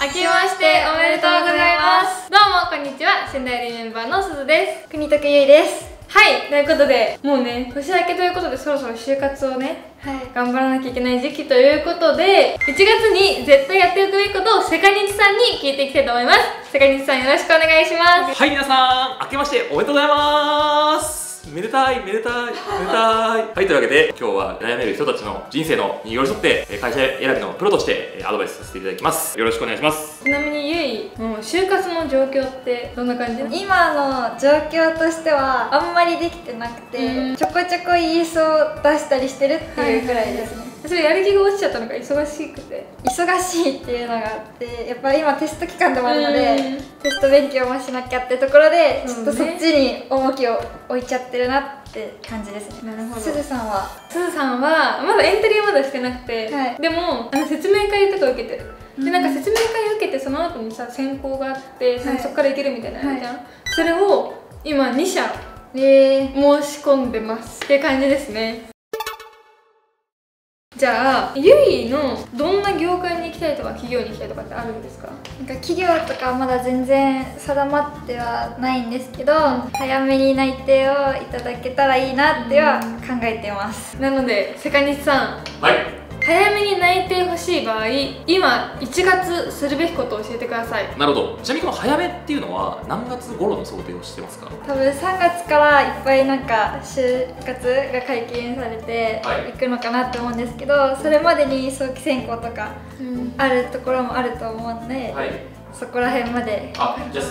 明けましておめでとうございます。どうもこんにちは。仙台リメンバーのすずです。国徳ゆいです。はい。ということでもうね年明けということでそろそろ就活をねはい。頑張らなきゃいけない時期ということで1月に絶対やっておくべきことをセカニチさんに聞いていきたいと思います。セカニチさんよろしくお願いします。はい、皆さん、明けましておめでとうございますめでたい、めでたい、めでたい。はい、というわけで、今日は悩める人たちの人生のに寄り添って、えー会社選びのプロとしてえーアドバイスさせていただきます。よろしくお願いします。ちなみにゆいもう就活の状況ってどんな感じ？今の状況としてはあんまりできてなくて、うんちょこちょこイエスを出したりしてるっていうくらいですね、それやる気が落ちちゃったのか忙しくて。忙しいっていうのがあってやっぱり今テスト期間でもあるので、うん。テスト勉強もしなきゃってところでちょっとそっちに重きを置いちゃってるなって感じですね。なるほど。すずさんは？すずさんはまだエントリーまだしてなくて、はい。でもあの説明会とか受けてる、うん。でなんか説明会受けてその後にさ選考があって、はい。そこからいけるみたいなのあるじゃん、それを今2社え申し込んでますって感じですねじゃあゆいのどんな業界に行きたいとか企業に行きたいとかってあるんですか？なんか企業とかはまだ全然定まってはないんですけど、早めに内定をいただけたらいいなっては考えてます、なのでセカニチさん。はい。早めに内定欲しい場合今1月するべきことを教えてください。なるほど。ちなみにこの早めっていうのは、何月頃の想定をしてますか？多分3月からいっぱいなんか就活が解禁されてはい。いくのかなって思うんですけど、それまでに早期選考とかうん。あるところもあると思うので、い。そこら辺まで。あ、じゃあ、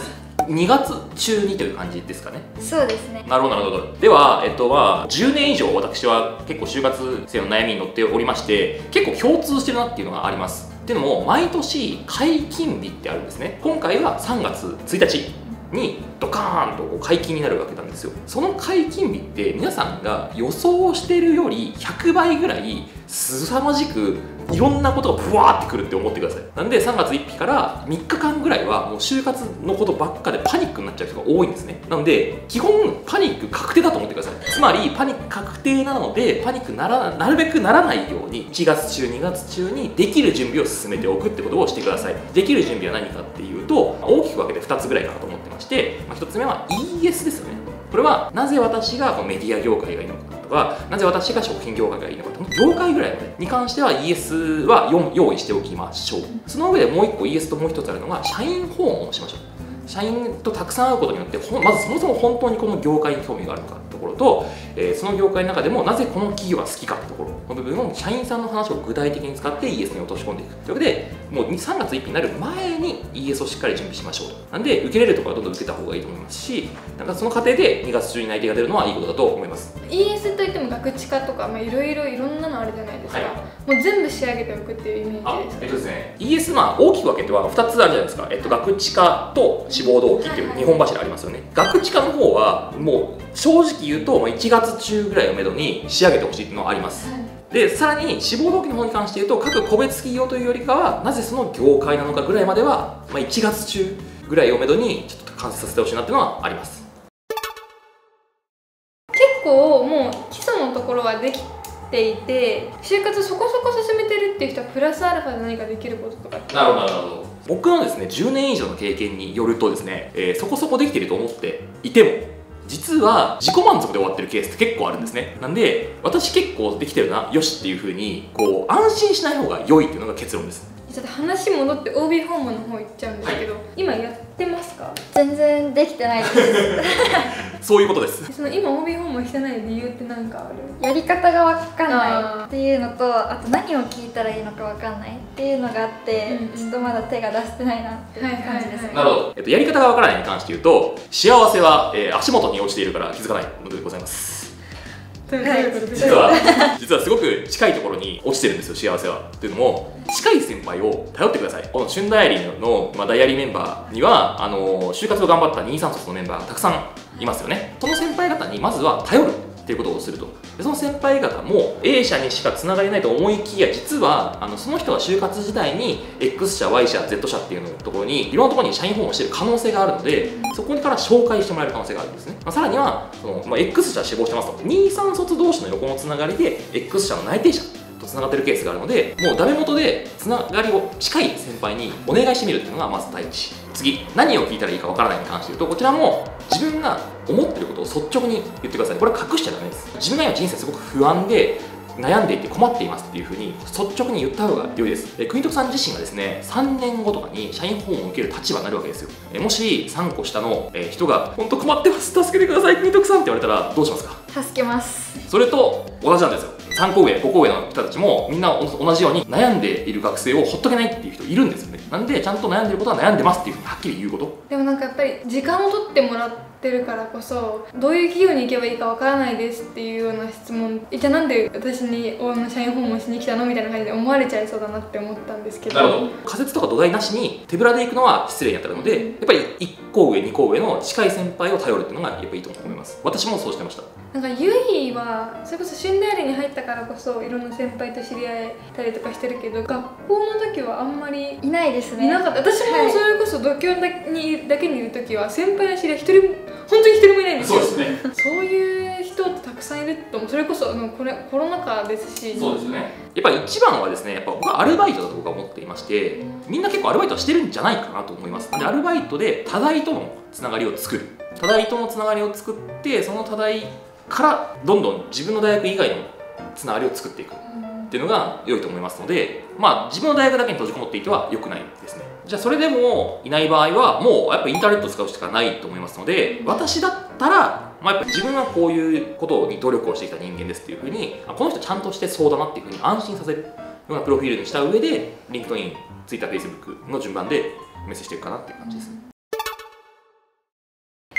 2月中にという感じですかね。そうですねなるほど、なるほど。では、えっと、まあ、10年以上私は結構就活生の悩みに乗っておりまして、結構共通してるなっていうのがあります。っていうのも、毎年解禁日ってあるんですね。今回は3月1日にドカーンと解禁になるわけなんですよ。その解禁日って皆さんが予想してるより100倍ぐらい凄まじくいろんなことがブワーってくるって思ってください。なんで3月1日から3日間ぐらいはもう就活のことばっかでパニックになっちゃう人が多いんですね。なので基本パニック確定だと思ってください。つまりパニック確定なのでパニックならなるべくならないように1月中2月中にできる準備を進めておくってことをしてください。できる準備は何かっていうと大きく分けて2つぐらいかなと思ってまして、まあ、1つ目は ES ですよね。これはなぜ私がこのメディア業界がいいのかとかなぜ私が食品業界がいいのかと業界ぐらいまでに関しては ES は用意しておきましょう。その上でもう1個 ES ともう1つあるのが社員訪問をしましょう。社員とたくさん会うことによってまずそもそも本当にこの業界に興味があるのかってところと、えーその業界の中でもなぜこの企業が好きかってところの部分を社員さんの話を具体的に使って ES に落とし込んでいく。というわけでもう3月1日になる前に ES をしっかり準備しましょうと。なんで受けれるところはどんどん受けた方がいいと思いますしなんかその過程で2月中に内定が出るのはいいことだと思います。ES といっても学知化とかまあいろいろいろんなのあるじゃないですか、はい。もう全部仕上げておくっていうイメあージです。えっとですね。ES まあ大きく分けては2つあるじゃないですか、えっと、学知化と志望動機っていう2本柱ありますよね。学知化の方はもう正直言うとまあ1月中ぐらいをめどに仕上げてほしいっていうのはありますでさらに志望動機の方に関して言うと各個別企業というよりかはなぜその業界なのかぐらいまでは、まあ、1月中ぐらいをめどにちょっと完成させてほしいなっていうのはあります。結構もう基礎のところはできていて就活そこそこ進めてるっていう人はプラスアルファで何かできることとかなるほどなるほど。僕のですね10年以上の経験によるとですね、えーそこそこできていると思っていても実は自己満足で終わってるケースって結構あるんですね。なんで私結構できてるなよしっていう風にこう安心しない方が良いっていうのが結論です。ちょっと話戻って OB 訪問の方行っちゃうんですけど、今やってますか？全然できてないです そういうことです。その今 OB 訪問してない理由って何かある？やり方が分かんない。っていうのとあと何を聞いたらいいのか分かんないっていうのがあって、うんうん。ちょっとまだ手が出してないなっていう感じですね、はいなるほど、えっと、やり方がわからないに関して言うと幸せは、えー足元に落ちているから気づかないのでございます実は実はすごく近いところに落ちてるんですよ。幸せは。というのも近い先輩を頼ってください。この旬ダイアリーの、まあ、ダイアリーメンバーにはあの就活を頑張った23卒のメンバーがたくさんいますよね。その先輩方にまずは頼る。っていうことをすると。でその先輩方も A 社にしかつながれないと思いきや実はあのその人が就活時代に X 社 Y 社 Z 社っていうのところにいろんなところに社員訪問してる可能性があるのでそこから紹介してもらえる可能性があるんですね、まあ、さらにはその、まあ、X 社志望してますと。23卒同士の横のつながりで X 社の内定者とつながってるケースがあるのでもうダメ元でつながりを近い先輩にお願いしてみるっていうのがまず第一。次何を聞いたらいいかわからないに関して言うとこちらも自分が思ってることを率直に言ってくださいこれは隠しちゃダメです。自分が今人生すごく不安で悩んでいて困っていますっていうふうに率直に言った方が良いです。で国徳さん自身がですね3年後とかに社員訪問を受ける立場になるわけですよ。えもし3個下のえ人が本当困ってます助けてください国徳さんって言われたらどうしますか？助けます。それと同じなんですよ。3個上5個上の人たちもみんな同じように悩んでいる学生をほっとけないっていう人いるんですよね。なんでちゃんと悩んでることは悩んでますっていうふうにはっきり言うこと？でもなんかやっぱり時間を取ってもらってるからこそどういう企業に行けばいいかわからないですっていうような質問じゃあなんで私に社員訪問しに来たのみたいな感じで思われちゃいそうだなって思ったんですけど。なるほど。仮説とか土台なしに手ぶらで行くのは失礼に当たるのでやっぱり1個上2個上の近い先輩を頼るっていうのがやっぱいいと思います。私もそうしてました。なんかゆいはそれこそ春大理に入ったからこそいろんな先輩と知り合えたりとかしてるけど学校の時はあんまりいないですね。いなかった。私もそれこそ度胸だにだけにいる時は先輩の知り合い一人も本当に一人もいないんですよ。すね。そういう人ってたくさんいるとそれこそあのこれコロナ禍ですし。そうですよね。やっぱり一番はですねやっぱ僕はアルバイトだと僕は思っていましてみんな結構アルバイトはしてるんじゃないかなと思います。でアルバイトで多大とのつながりを作る。多大とのつながりを作ってその多大からどんどん自分の大学以外のつながりを作っていくっていうのが良いと思いますのでまあ自分の大学だけに閉じこもっていては良くないですねじゃあそれでもいない場合はもうやっぱインターネットを使うしかないと思いますので私だったらまあ、やっぱ自分はこういうことに努力をしてきた人間ですっていうふうにあこの人ちゃんとしてそうだなっていうふうに安心させるようなプロフィールにした上で LinkedIn、Twitter、Facebook の順番でメッセージしていくかなっていう感じですね。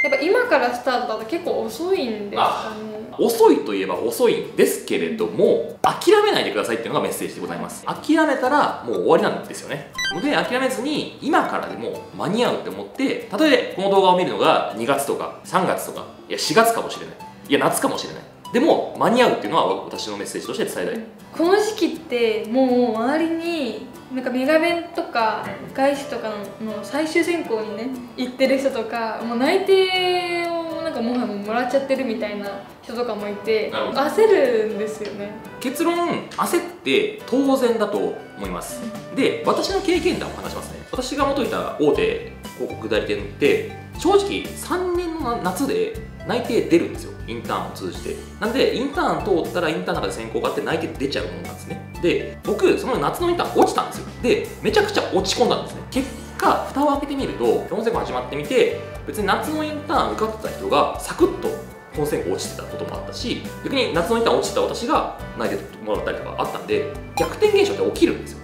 やっぱ今からスタートだと結構遅いんですかね。遅いといえば遅いんですけれども諦めないでくださいっていうのがメッセージでございます。諦めたらもう終わりなんですよね。ので諦めずに今からでも間に合うって思ってたとえこの動画を見るのが2月とか3月とかいや4月かもしれない。いや夏かもしれない。でも間に合うっていうのは私のメッセージとして伝えたい。この時期ってもう周りになんかメガ弁とか外資とかの最終選考にね行ってる人とかもう内定をなんかもはやもらっちゃってるみたいな人とかもいて焦るんですよね。結論焦って当然だと思います。で私の経験談を話しますね。私が元いた大手広告代理店って正直3年の夏で内定出るんですよ。インターンを通じて。なんでインターン通ったらインターンの中で選考があって内定出ちゃうものなんですね。で僕その夏のインターン落ちたんですよ。でめちゃくちゃ落ち込んだんですね。結果蓋を開けてみると4選考始まってみて別に夏のインターン受かってた人がサクッと本選考落ちてたこともあったし逆に夏のインターン落ちてた私が内定もらったりとかあったんで逆転現象って起きるんですよ。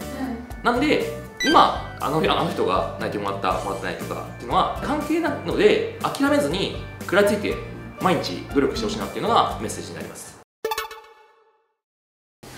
なんで今あのあの人が内定もらったもらってないとかっていうのは関係ないので諦めずに食らいついて毎日努力してほしいなっていうのがメッセージになります。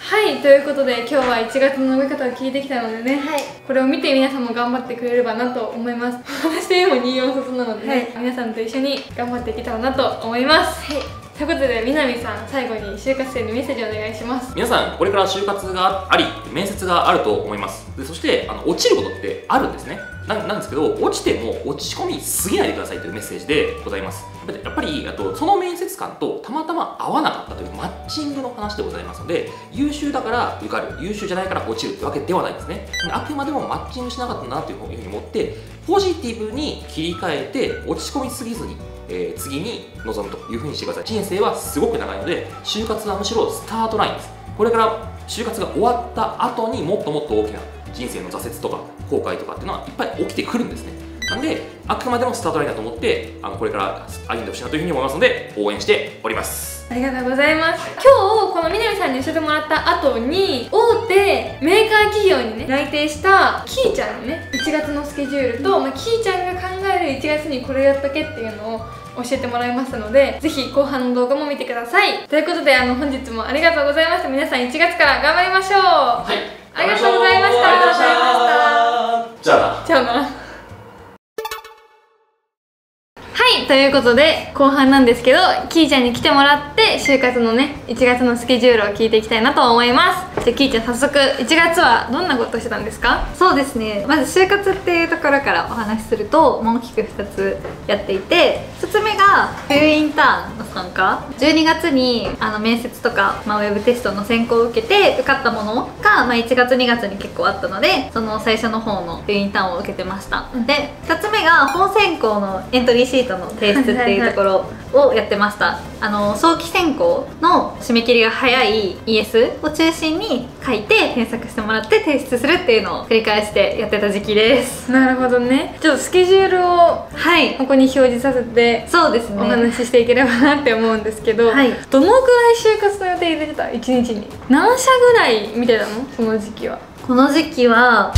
はいということで今日は1月の伸び方を聞いてきたのでねはい。これを見て皆さんも頑張ってくれればなと思います。私というも24卒なのでね、はい。皆さんと一緒に頑張っていけたらなと思います。はいということで南さん最後に就活生にメッセージお願いします。皆さんこれから就活があり面接があると思います。でそしてあの落ちることってあるんですね。なんですけど落ちても落ち込みすぎないでくださいというメッセージでございます。やっぱりあとその面接官とたまたま合わなかったというマッチングの話でございますので優秀だから受かる。優秀じゃないから落ちるってわけではないですね。あくまでもマッチングしなかったなというふうに思ってポジティブに切り替えて落ち込みすぎずにえー次に臨むというふうにしてください人生はすごく長いので就活はむしろスタートラインです。これから就活が終わった後にもっともっと大きな人生の挫折とか後悔とかっていうのはいっぱい起きてくるんですね。なんであくまでもスタートラインだと思ってあのこれから歩んでほしいなというふうに思いますので応援しております。ありがとうございます、今日この南さんに教えてもらった後に大手メーカー企業にね内定したキーちゃんのね1月のスケジュールと、まあ、キーちゃんが考える1月にこれやっとけっていうのを教えてもらいましたのでぜひ後半の動画も見てください。ということであの本日もありがとうございました。皆さん1月から頑張りましょう。はい。ありがとうございました。ありがとうございました。じゃあな。じゃあなはいということで後半なんですけどキーちゃんに来てもらって就活のね1月のスケジュールを聞いていきたいなと思います。じゃあキーちゃん早速1月はどんなことしてたんですか？そうですね。まず就活っていうとこころからお話しするともう大きく2つやっていて1つ目が冬インターンの参加。12月にあの面接とか、まあ、ウェブテストの選考を受けて受かったものが、まあ、1月2月に結構あったのでその最初の方の冬インターンを受けてました。で2つ目が本選考のエントリーシートの提出っていうところをやってましたあの早期選考の締め切りが早い ES を中心に書いて添削してもらって提出するっていうのを繰り返してやってた時期です。なるほどね。ちょっとスケジュールをはい。ここに表示させてそうですね。お話ししていければなって思うんですけど、はい。どのぐらい就活の予定入れてた？一日に。何社ぐらい見てたの？その時期は。この時期は